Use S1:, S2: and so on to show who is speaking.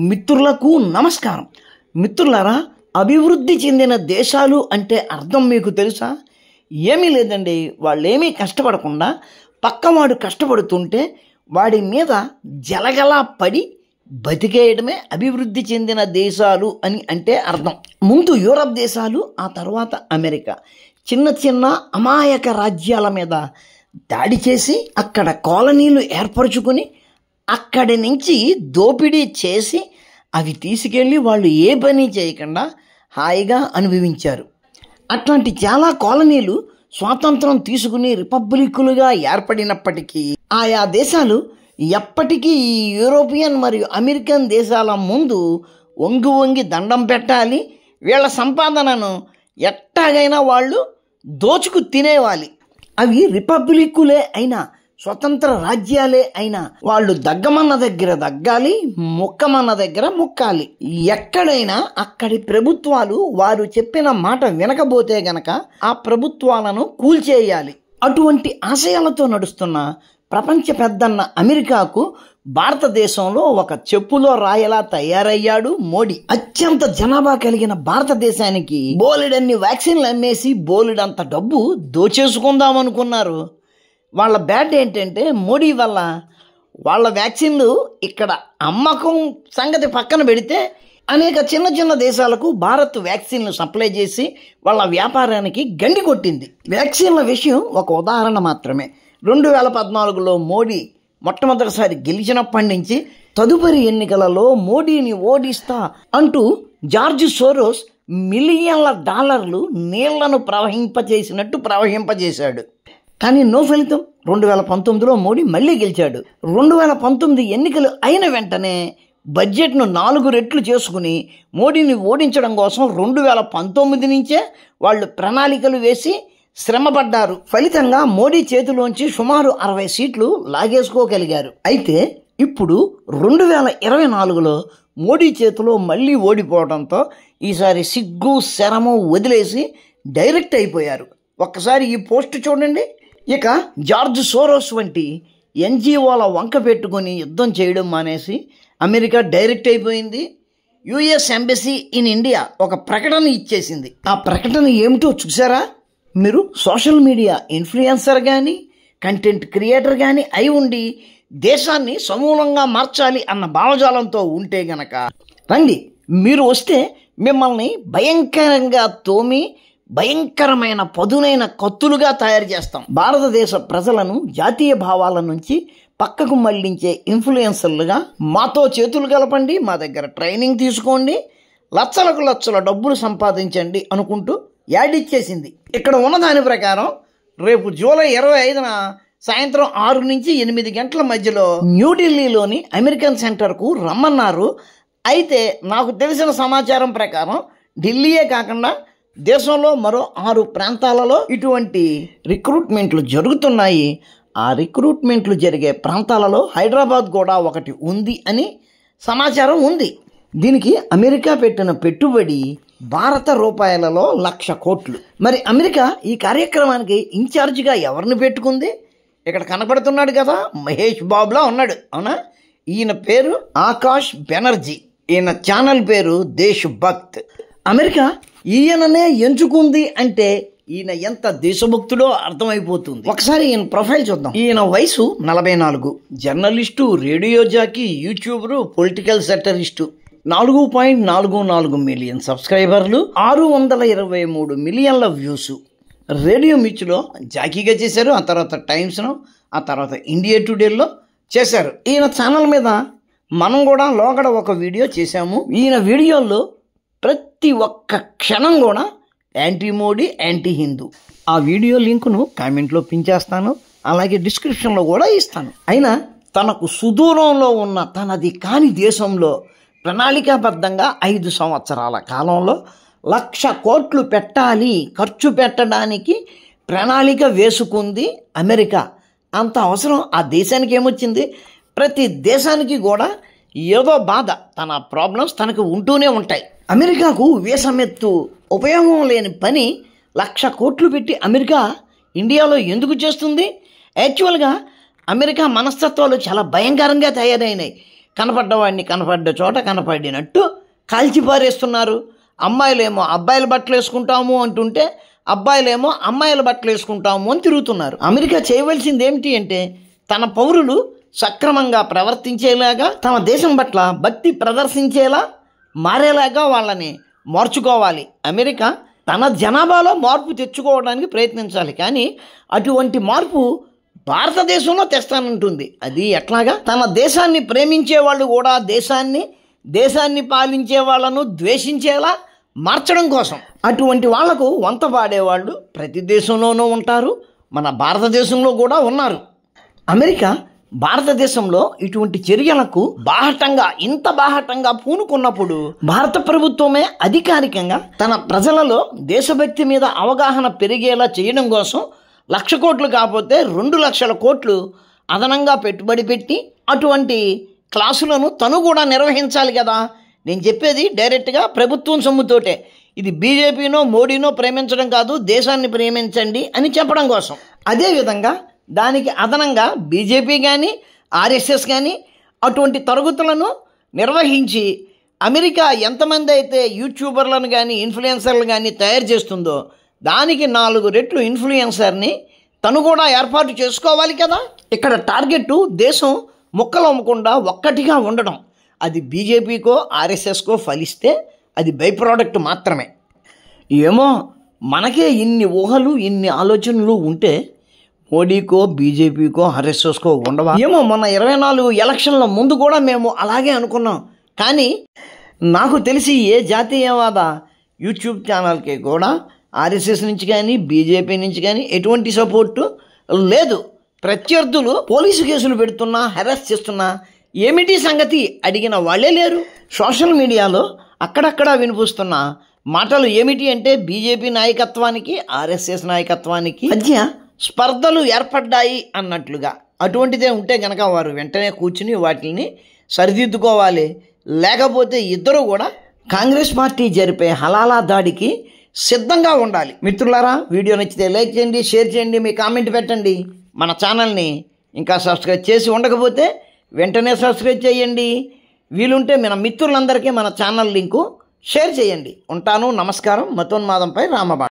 S1: మిత్రులకు నమస్కారం. మిత్రులారా అభివృద్ధి చెందిన దేశాలు అంటే అర్థం మీకు తెలుసా? ఏమీ లేదండి వాళ్ళేమీ కష్టపడకుండా పక్కవాడు కష్టపడుతుంటే వాడి మీద జలగలా పడి బతికేయడమే అభివృద్ధి చెందిన దేశాలు అని అంటే అర్థం. ముందు యూరప్ దేశాలు ఆ తర్వాత అమెరికా. చిన్న చిన్న అమాయక రాజ్యాల మీద దాడి చేసి అక్కడ కాలనీలు ఏర్పరచుకొని అక్కడి నుంచి దోపిడీ చేసి అవి తీసుకెళ్ళి వాళ్ళు ఏ పని చేయకుండా హాయిగా అనుభవించారు. అట్లాంటి చాలా కాలనీలు స్వాతంత్రం తీసుకుని రిపబ్లిక్కులుగా ఏర్పడినప్పటికీ ఆయా దేశాలు ఎప్పటికీ ఈ యూరోపియన్ మరియు అమెరికన్ దేశాల ముందు వంగి వంగి దండం పెట్టాలి. వీళ్ళ సంపాదనను ఎట్టాగైనా వాళ్ళు దోచుకు తినేవాలి. అవి రిపబ్లిక్కులే అయినా స్వతంత్ర రాజ్యాలే అయినా వాళ్ళు దగ్గమన్న దగ్గర దగ్గాలి ముక్కమన్న దగ్గర ముక్కాలి. ఎక్కడైనా అక్కడి ప్రభుత్వాలు వారు చెప్పిన మాట వినకపోతే గనక ఆ ప్రభుత్వాలను కూల్చేయాలి. అటువంటి ఆశయాలతో నడుస్తున్న ప్రపంచ పెద్దన్న అమెరికాకు భారతదేశంలో ఒక చెప్పులో రాయలా తయారయ్యాడు మోడీ. అత్యంత జనాభా కలిగిన భారతదేశానికి బోలెడన్ని వ్యాక్సిన్లు అమ్మేసి బోలెడంత డబ్బు దోచేసుకుందాం అనుకున్నారు వాళ్ళ బ్యాడ్ ఏంటంటే మోడీ వల్ల వాళ్ళ వ్యాక్సిన్లు ఇక్కడ అమ్మకం సంగతి పక్కన పెడితే అనేక చిన్న చిన్న దేశాలకు భారత్ వ్యాక్సిన్లు సప్లై చేసి వాళ్ళ వ్యాపారానికి గండి కొట్టింది. వ్యాక్సిన్ల విషయం ఒక ఉదాహరణ మాత్రమే. రెండు వేల పద్నాలుగులో మోడీ మొట్టమొదటిసారి గెలిచినప్పటి నుంచి తదుపరి ఎన్నికలలో మోడీని ఓడిస్తా అంటూ జార్జ్ సోరోస్ మిలియన్ల డాలర్లు నీళ్ళను ప్రవహింపజేసినట్టు ప్రవహింపజేశాడు. కానీ నో ఫలితం. రెండు వేల పంతొమ్మిదిలో మోడీ మళ్ళీ గెలిచాడు. రెండు వేల పంతొమ్మిది ఎన్నికలు అయిన వెంటనే బడ్జెట్ను నాలుగు రెట్లు చేసుకుని మోడీని ఓడించడం కోసం రెండు వేల పంతొమ్మిది నుంచే వాళ్ళు ప్రణాళికలు వేసి శ్రమపడ్డారు. ఫలితంగా మోడీ చేతిలోంచి సుమారు అరవై సీట్లు లాగేసుకోగలిగారు. అయితే ఇప్పుడు రెండు వేల ఇరవై నాలుగులో మోడీ చేతిలో మళ్ళీ ఓడిపోవడంతో ఈసారి సిగ్గు శరము వదిలేసి డైరెక్ట్ అయిపోయారు. ఒక్కసారి ఈ పోస్ట్ చూడండి. ఇక జార్జ్ సోరోస్ వంటి ఎన్జిఓల వంక పెట్టుకొని యుద్ధం చేయడం మానేసి అమెరికా డైరెక్ట్ అయిపోయింది. యుఎస్ ఎంబసీ ఇన్ ఇండియా ఒక ప్రకటన ఇచ్చేసింది. ఆ ప్రకటన ఏమిటో చూసారా మీరు సోషల్ మీడియా ఇన్ఫ్లుయెన్సర్ కానీ కంటెంట్ క్రియేటర్ కానీ అయి ఉండి దేశాన్ని సమూలంగా మార్చాలి అన్న భావజాలంతో ఉంటే గనక. రండి మీరు వస్తే మిమ్మల్ని భయంకరంగా తోమి భయంకరమైన పదునైన కత్తులుగా తయారు చేస్తాం. భారతదేశ ప్రజలను జాతీయ భావాల నుంచి పక్కకు మళ్ళించే ఇన్ఫ్లుయెన్సర్లుగా మాతో చేతులు కలపండి మా దగ్గర ట్రైనింగ్ తీసుకోండి లచ్చలకు లచ్చల డబ్బులు సంపాదించండి అనుకుంటూ యాడ్ ఇచ్చేసింది. ఇక్కడ ఉన్న దాని ప్రకారం రేపు జూలై ఇరవై ఐదున సాయంత్రం ఆరు నుంచి ఎనిమిది గంటల మధ్యలో న్యూఢిల్లీలోని అమెరికన్ సెంటర్కు రమ్మన్నారు. అయితే నాకు తెలిసిన సమాచారం ప్రకారం ఢిల్లీయే కాకుండా దేశంలో మరో ఆరు ప్రాంతాలలో ఇటువంటి రిక్రూట్మెంట్లు జరుగుతున్నాయి. ఆ రిక్రూట్మెంట్లు జరిగే ప్రాంతాలలో హైదరాబాద్ కూడా ఒకటి ఉంది అని సమాచారం ఉంది. దీనికి అమెరికా పెట్టిన పెట్టుబడి భారత రూపాయలలో లక్ష కోట్లు. మరి అమెరికా ఈ కార్యక్రమానికి ఇన్ఛార్జిగా ఎవరిని పెట్టుకుంది? ఇక్కడ కనపడుతున్నాడు కదా మహేష్ బాబులా ఉన్నాడు. అవునా? ఈయన పేరు ఆకాష్ బెనర్జీ. ఈయన ఛానల్ పేరు దేశ్ భక్త్. అమెరికా ఈయననే ఎంచుకుంది అంటే ఈయన ఎంత దేశభక్తుడో అర్థమైపోతుంది. ఒకసారి ఈయన ప్రొఫైల్ చూద్దాం. ఈయన వయసు నలభై నాలుగు. Journalist radio jockey YouTuber political satirist. నాలుగు పాయింట్ నాలుగు నాలుగు మిలియన్ సబ్స్క్రైబర్లు ఆరు వందల ఇరవై మూడు మిలియన్ల వ్యూస్. రేడియో మిర్చిలో జాకీగా చేశారు ఆ తర్వాత టైమ్స్ను ఆ తర్వాత ఇండియా టుడేలో చేశారు. ఈయన ఛానల్ మీద మనం కూడా లోగడ ఒక వీడియో చేశాము. ఈయన వీడియోల్లో ప్రతి ఒక్క క్షణం కూడా యాంటీ మోడీ యాంటీ హిందూ. ఆ వీడియో లింకును కామెంట్లో పించేస్తాను అలాగే డిస్క్రిప్షన్లో కూడా ఇస్తాను. అయినా తనకు సుదూరంలో ఉన్న తనది కాని దేశంలో ప్రణాళికాబద్ధంగా ఐదు సంవత్సరాల కాలంలో లక్ష కోట్లు పెట్టాలి ఖర్చు పెట్టడానికి ప్రణాళిక వేసుకుంది అమెరికా. అంత అవసరం ఆ దేశానికి ఏమొచ్చింది? ప్రతి దేశానికి కూడా ఏదో బాధ తన ప్రాబ్లమ్స్ తనకు ఉంటూనే ఉంటాయి. అమెరికాకు వేసమెత్తు ఉపయోగం లేని పని లక్ష కోట్లు పెట్టి అమెరికా ఇండియాలో ఎందుకు చేస్తుంది? యాక్చువల్గా అమెరికా మనస్తత్వాలు చాలా భయంకరంగా తయారైనాయి. కనపడ్డవాడిని కనపడ్డ చోట కనపడినట్టు కాల్చిపారేస్తున్నారు. అమ్మాయిలేమో అబ్బాయిల బట్టలు వేసుకుంటాము అంటుంటే అబ్బాయిలేమో అమ్మాయిల బట్టలు వేసుకుంటాము అని తిరుగుతున్నారు. అమెరికా చేయవలసింది ఏమిటి అంటే తన పౌరులు సక్రమంగా ప్రవర్తించేలాగా తమ దేశం పట్ల భక్తి ప్రదర్శించేలా మారేలాగా వాళ్ళని మార్చుకోవాలి. అమెరికా తన జనాభాలో మార్పు తెచ్చుకోవడానికి ప్రయత్నించాలి. కానీ అటువంటి మార్పు భారతదేశంలో తెస్తానంటుంది. అది ఎట్లాగా? తన దేశాన్ని ప్రేమించే వాళ్ళు కూడా దేశాన్ని దేశాన్ని పాలించే వాళ్ళను ద్వేషించేలా మార్చడం కోసం. అటువంటి వాళ్ళకు వంత పాడేవాళ్ళు ప్రతి దేశంలోనూ ఉంటారు. మన భారతదేశంలో కూడా ఉన్నారు. అమెరికా భారతదేశంలో ఇటువంటి చర్యలకు బాహటంగా ఇంత బాహటంగా పూనుకున్నప్పుడు భారత ప్రభుత్వమే అధికారికంగా తన ప్రజలలో దేశభక్తి మీద అవగాహన పెరిగేలా చేయడం కోసం లక్ష కోట్లు కాకపోతే రెండు లక్షల కోట్లు అదనంగా పెట్టుబడి పెట్టి అటువంటి క్లాసులను తను కూడా నిర్వహించాలి కదా. నేను చెప్పేది డైరెక్ట్గా ప్రభుత్వం సొమ్ముతోటే. ఇది బీజేపీనో మోడీనో ప్రేమించడం కాదు దేశాన్ని ప్రేమించండి అని చెప్పడం కోసం. అదేవిధంగా దానికి అదనంగా బీజేపీ కానీ ఆర్ఎస్ఎస్ కానీ అటువంటి తరగతులను నిర్వహించి అమెరికా ఎంతమంది అయితే యూట్యూబర్లను కానీ ఇన్ఫ్లుయెన్సర్లు కానీ తయారు చేస్తుందో దానికి నాలుగు రెట్లు ఇన్ఫ్లుయెన్సర్ని తను కూడా ఏర్పాటు చేసుకోవాలి కదా? ఇక్కడ టార్గెట్ దేశం ముక్కలు అమ్మకుండా ఒక్కటిగా ఉండడం. అది బీజేపీకో ఆర్ఎస్ఎస్కో ఫలిస్తే అది బై ప్రోడక్ట్ మాత్రమే. ఏమో మనకే ఇన్ని ఊహలు ఇన్ని ఆలోచనలు ఉంటే మోడీకో బీజేపీకో ఆర్ఎస్ఎస్కో ఉండవా? ఏమో మొన్న ఇరవై నాలుగు ఎలక్షన్ల ముందు కూడా మేము అలాగే అనుకున్నాం. కానీ నాకు తెలిసి ఏ జాతీయవాద యూట్యూబ్ ఛానల్కి కూడా ఆర్ఎస్ఎస్ నుంచి కానీ బీజేపీ నుంచి కానీ ఎటువంటి సపోర్టు లేదు. ప్రత్యర్థులు పోలీసు కేసులు పెడుతున్నా హెరాస్ చేస్తున్నా ఏమిటి సంగతి అడిగిన వాళ్ళే లేరు. సోషల్ మీడియాలో అక్కడక్కడ వినిపిస్తున్న మాటలు ఏమిటి అంటే బీజేపీ నాయకత్వానికి ఆర్ఎస్ఎస్ నాయకత్వానికి మధ్య స్పర్ధలు ఏర్పడ్డాయి అన్నట్లుగా. అటువంటిదే ఉంటే కనుక వారు వెంటనే కూర్చుని వాటిని సరిదిద్దుకోవాలి. లేకపోతే ఇద్దరు కూడా కాంగ్రెస్ పార్టీ జరిపే హలాలా దాడికి సిద్ధంగా ఉండాలి. మిత్రులారా వీడియో నచ్చితే లైక్ చేయండి షేర్ చేయండి మీ కామెంట్ పెట్టండి. మన ఛానల్ని ఇంకా సబ్స్క్రైబ్ చేసి ఉండకపోతే వెంటనే సబ్స్క్రైబ్ చేయండి. వీలుంటే మన మిత్రులందరికీ మన ఛానల్ లింకు షేర్ చేయండి. ఉంటాను నమస్కారం మతోన్మాదంపై రామబాణ.